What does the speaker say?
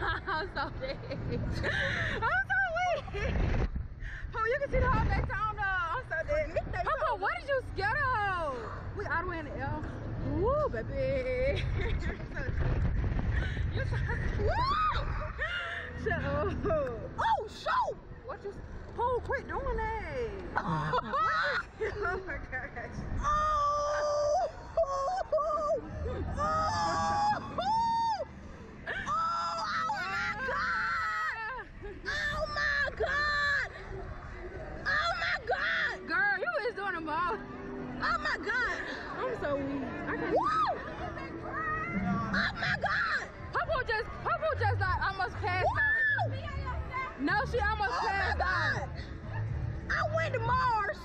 I'm so dead. I'm so weak. Oh, you can see the whole back on though. I'm so dead. Papa, what did you scared of? We all the way in the air. Woo, baby. You're so Woo! Shut up. Oh, shoot! What you? Oh, quit doing that. oh my gosh. God! Oh my God! Girl, you is doing the most. Oh my God! I'm so weak. I can't. Woo! Oh my God! Papa just, Papa just like almost passed out. No, she almost Oh my passed out. God! I went to Mars.